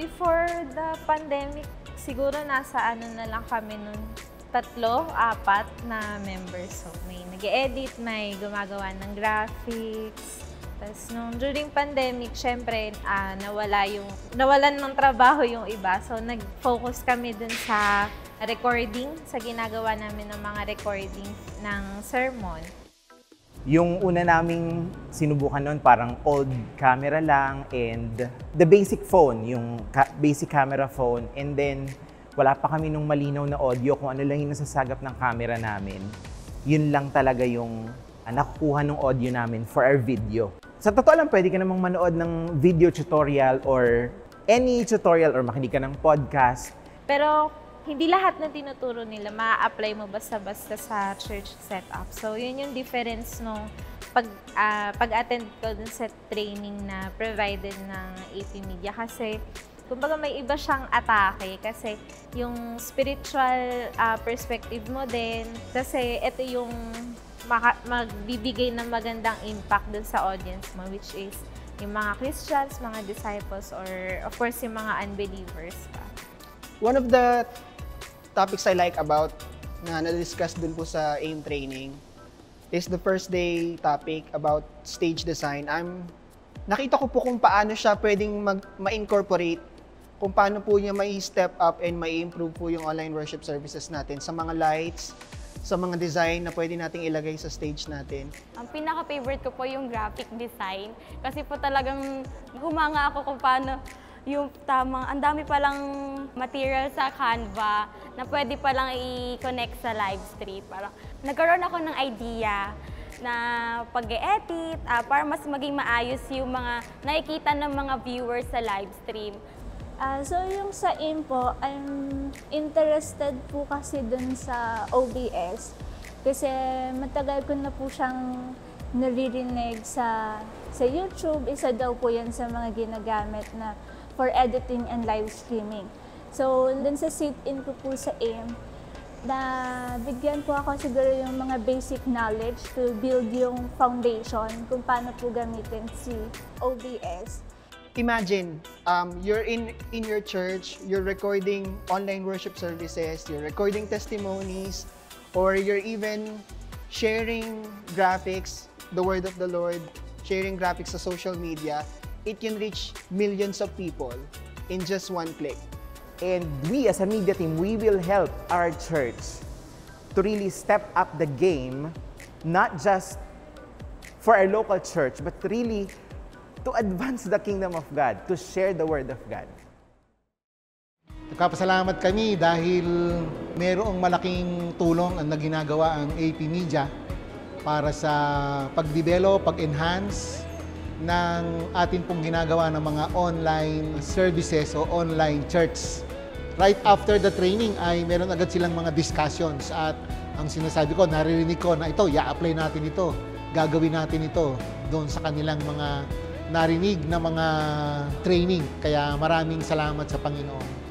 Before the pandemic, siguro nasa ano na lang kami nun, tatlo, apat na members. So, may nag edit may gumagawa ng graphics. Tapos nung during pandemic, syempre, ah, nawala yung, nawalan ng trabaho yung iba. So, nag-focus kami dun sa recording, sa ginagawa namin ng mga recording ng sermon. Yung una naming sinubukan noon parang old camera lang and the basic phone, yung ka- basic camera phone. And then wala pa kami nung malinaw na audio kung ano lang yung nasasagap ng camera namin. Yun lang talaga yung ah, nakukuha ng audio namin for our video. Sa totoo lang, pwede ka namang manood ng video tutorial or any tutorial or makinig ka ng podcast. Pero hindi lahat ng tinuturo nila ma-apply mo basta-basta sa church setup. So, yun yung difference nung pag, ah, pag-attend ko dun sa training na provided ng AP Media. Kasi, kumbaga may iba siyang atake kasi yung spiritual ah, perspective mo din. Kasi ito yung maka- magbibigay ng magandang impact dun sa audience mo, which is yung mga Christians, mga disciples, or of course yung mga unbelievers pa. One of the topics I like about na na-discuss dun po sa AIM training is the first day topic about stage design. I'm nakita ko po kung paano siya pwedeng mag, ma-incorporate kung paano po niya may step up and may improve po yung online worship services natin sa mga lights, sa mga design na pwede nating ilagay sa stage natin. Ang pinaka-favorite ko po yung graphic design. Kasi po talagang humanga ako kung paano yung tamang, ang dami palang material sa Canva na pwede palang i-connect sa live stream. Parang nagkaroon ako ng idea na pag-edit ah, para mas maging maayos yung mga nakikita ng mga viewers sa live stream. Ah, so yung sa AIM po, I'm interested po kasi dun sa OBS. Kasi matagal ko na po siyang naririnig sa sa YouTube. Isa daw po yan sa mga ginagamit na for editing and live streaming. So, dun sa sit-in ko po sa AIM, na bigyan po ako siguro yung mga basic knowledge to build yung foundation kung paano po gamitin si OBS. imagine um, you're in in your church you're recording online worship services you're recording testimonies or you're even sharing graphics the word of the lord sharing graphics sa social media it can reach millions of people in just one click And we as a media team, we will help our church to really step up the game, not just for our local church, but really to advance the kingdom of God, to share the word of God. Nagkapasalamat kami dahil mayroong malaking tulong ang naginagawa ang AP Media para sa pag-develop, pag-enhance ng atin pong ginagawa ng mga online services o online church. Right after the training ay meron agad silang mga discussions at ang sinasabi ko, naririnig ko na ito, i-apply natin ito, gagawin natin ito doon sa kanilang mga narinig na mga training. Kaya maraming salamat sa Panginoon.